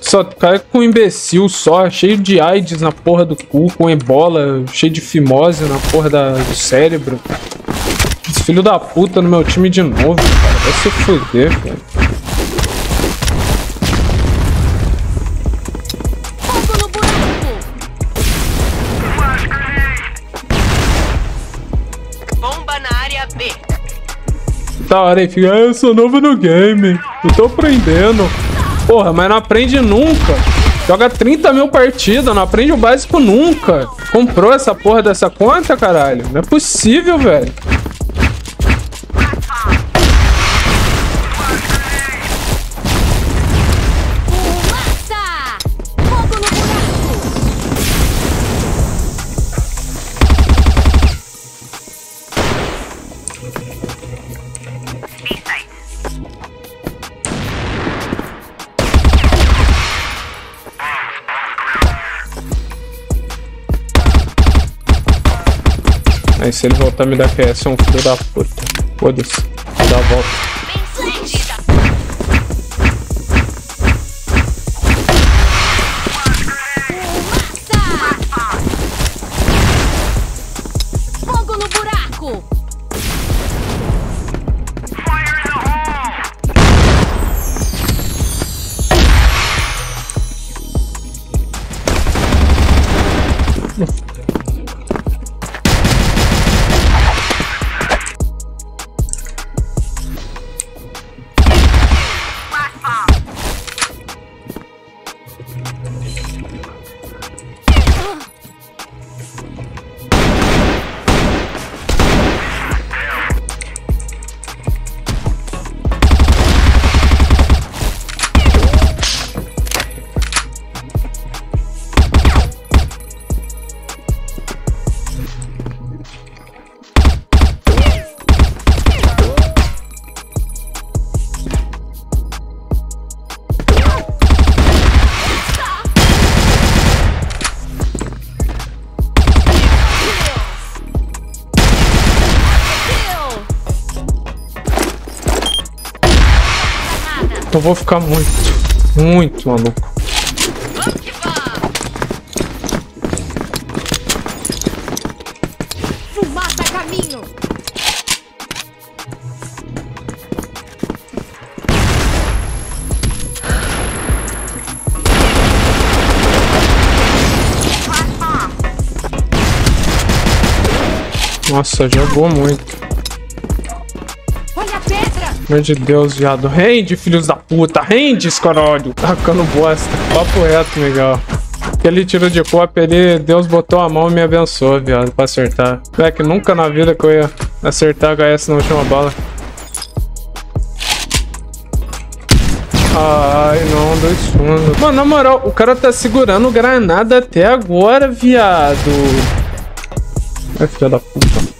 Só cai com um imbecil só, cheio de AIDS na porra do cu, com ebola, cheio de fimose na porra da, do cérebro. Esse filho da puta no meu time de novo, cara. Vai se fuder, cara. Bomba na área B. Da hora aí, fica, ah, eu sou novo no game. Eu tô aprendendo. Porra, mas não aprende nunca. Joga 30 mil partidas, não aprende o básico nunca. Comprou essa porra dessa conta, caralho? Não é possível, velho. Aí se ele voltar me dar PS, é um filho da puta. Foda-se. Dá a volta. Eu vou ficar muito, muito maluco. Vamos que vamos. Fumaça a caminho! Nossa, jogou muito. Meu de Deus, viado. Rende, filhos da puta. Rende, escorolho. Tacando bosta. Papo reto, Miguel. Aquele tiro de copa ali, Deus botou a mão e me abençoou, viado, pra acertar. É que nunca na vida que eu ia acertar HS na última bala. Ai, não, dois fundos. Mano, na moral, o cara tá segurando granada até agora, viado. Ai, filha da puta.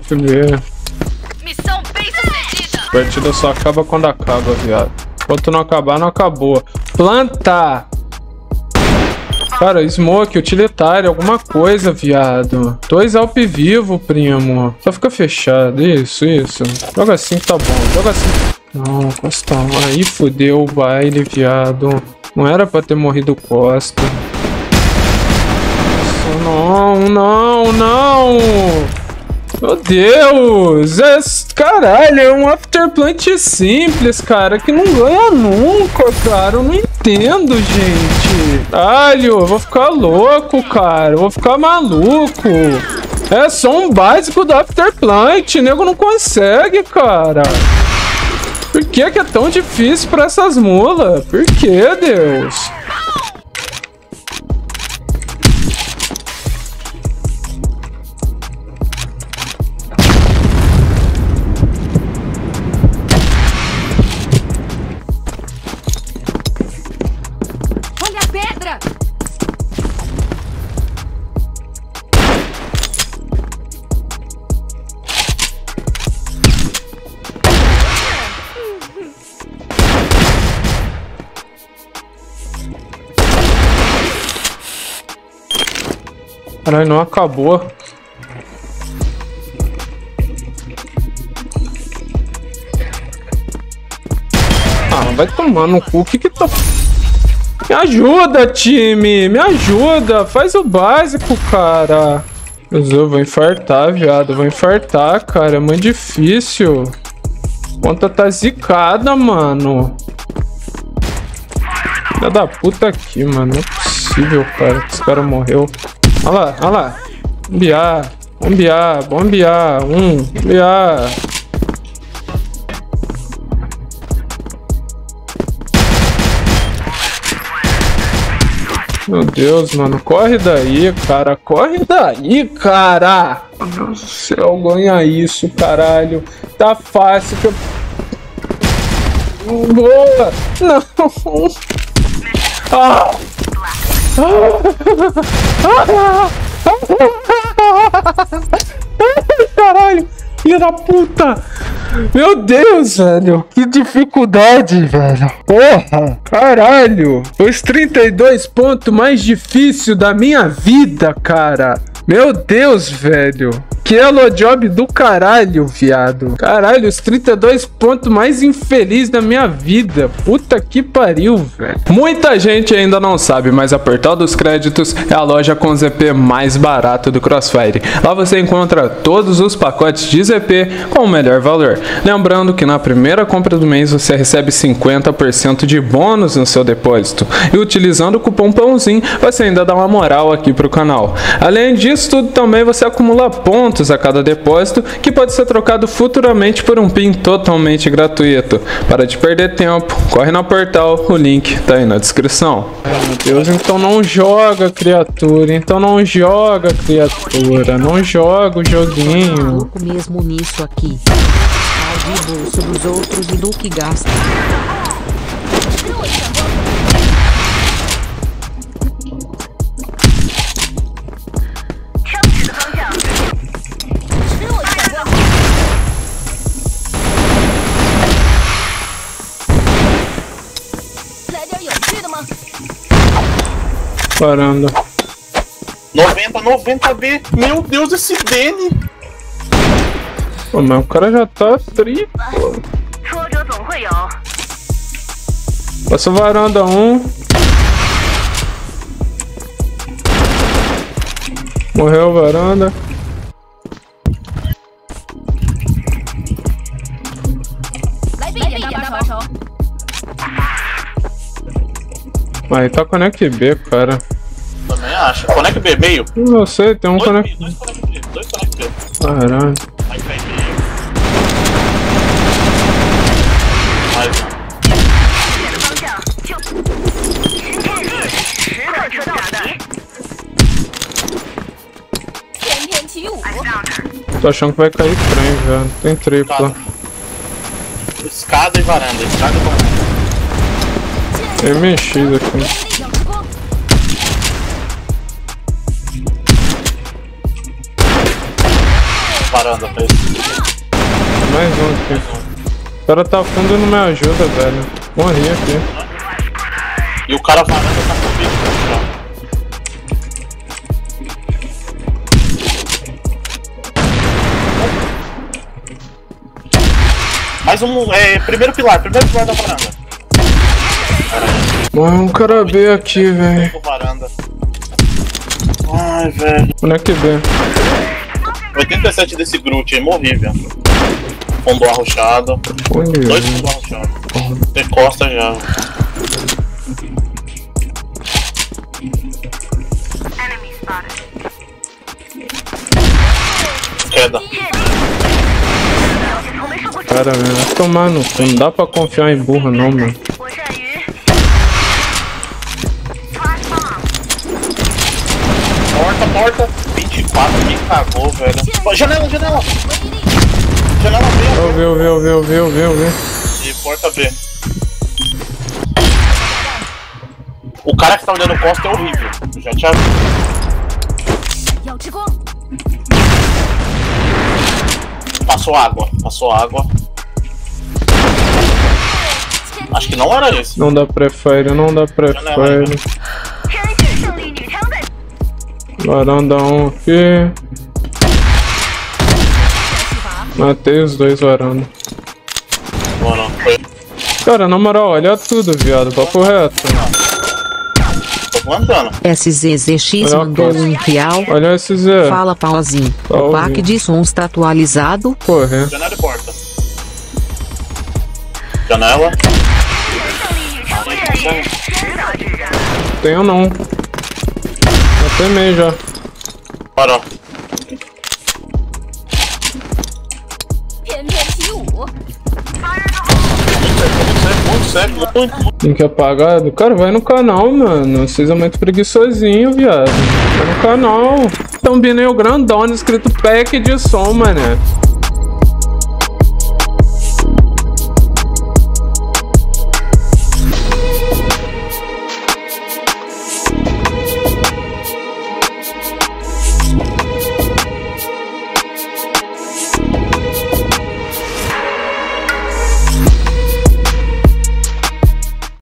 FB. Missão bem sucedida. A partida só acaba quando acaba, viado. Enquanto não acabar, não acabou. Planta! Cara, smoke, utilitário, alguma coisa, viado. Dois alp vivo, primo. Só fica fechado. Isso, isso. Joga assim que tá bom. Joga assim. Não, Costa. Aí fudeu o baile, viado. Não era pra ter morrido Costa. Nossa, não, não, não. Meu Deus! É, caralho, é um afterplant simples, cara, que não ganha nunca, cara. Eu não entendo, gente. Caralho, eu vou ficar louco, cara. Eu vou ficar maluco. É só um básico do afterplant. O nego não consegue, cara. Por que, que é tão difícil pra essas mulas? Por que, Deus? Caralho, não acabou. Ah, vai tomar no cu. O que que tá... Me ajuda, time! Me ajuda! Faz o básico, cara! Eu vou infartar, viado. Vou infartar, cara. É muito difícil. A conta tá zicada, mano. Filha da puta aqui, mano. Não é possível, cara. Que esse cara morreu. Olha lá, olha lá. Bombear. Bombear. Bombear. Um. Bombear. Meu Deus, mano. Corre daí, cara. Corre daí, cara. Meu Deus do céu, ganha isso, caralho. Tá fácil que eu... Boa! Não! Ah! Caralho! Filha da puta! Meu Deus, velho! Que dificuldade, velho! Porra! Caralho! Os 32 pontos mais difíceis da minha vida, cara! Meu Deus, velho! Que elo job do caralho, viado. Caralho, os 32 pontos mais infelizes da minha vida. Puta que pariu, velho. Muita gente ainda não sabe, mas a Portal dos Créditos é a loja com ZP mais barato do Crossfire. Lá você encontra todos os pacotes de ZP com o melhor valor. Lembrando que na primeira compra do mês você recebe 50% de bônus no seu depósito. E utilizando o cupom PÃOZINho, você ainda dá uma moral aqui pro canal. Além disso, tudo também você acumula pontos pontos a cada depósito, que pode ser trocado futuramente por um PIN totalmente gratuito. Para de perder tempo, corre na portal, o link tá aí na descrição. Ai, meu Deus, então não joga, criatura. Então não joga, criatura. Não joga o joguinho. Maluco mesmo nisso aqui. Sai de bolso dos outros e do que gasta. disparando. 90, 90B! Meu Deus, esse Dene! Né? Pô, mas o cara já tá tri, pô. Passa varanda um. Morreu varanda. Mas tá Conec B, cara. Também acho. Conec B, meio. Não sei, tem um dois Connect B. Dois Conec B, dois Conec B. Caralho. Vai cair meio. Vai. Tô achando que vai cair trem, velho. Tem tripla. Tá. Escada e varanda, escada e varanda. É mexido aqui. Parando, fez. Mais um aqui. O cara tá fundo e não me ajuda, velho. Morri aqui. E o cara varando tá comigo, tá Mais um. É, primeiro pilar, primeiro pilar da varanda. Morreu um cara B aqui, velho. Ai, velho. Connect B. 87 desse Groot aí, morri, velho. Fundo arrochado. Dois fundos arrochados. Tem costa já. Queda. Cara, velho. Vai tomar no cu. Não dá pra confiar em burra, não, mano. cagou, velho. Pô, janela, janela! Janela B. Ouviu, ouviu, ouviu, ouviu, ouviu, ouviu. E porta B. O cara que tá olhando costa é horrível. Eu já te aviso. Passou água, passou água. Acho que não era esse. Não dá prefire, não dá prefire. Varanda um aqui. Matei os dois varanda. Mano, foi. Cara, na moral, olha tudo, viado. Papo reto. Tô plantando. SZZX mandou um real. Olha esse Zé. Fala pauzinho. Tá O pack de sons tá atualizado. Correr. Janela e porta. Janela. Tenho não. Até meio já. Bora. Muito, muito. Link apagado. Cara, vai no canal, mano. Vocês é muito preguiçosinho, viado. Vai no canal. Thumbnail grandona escrito pack de som, mané.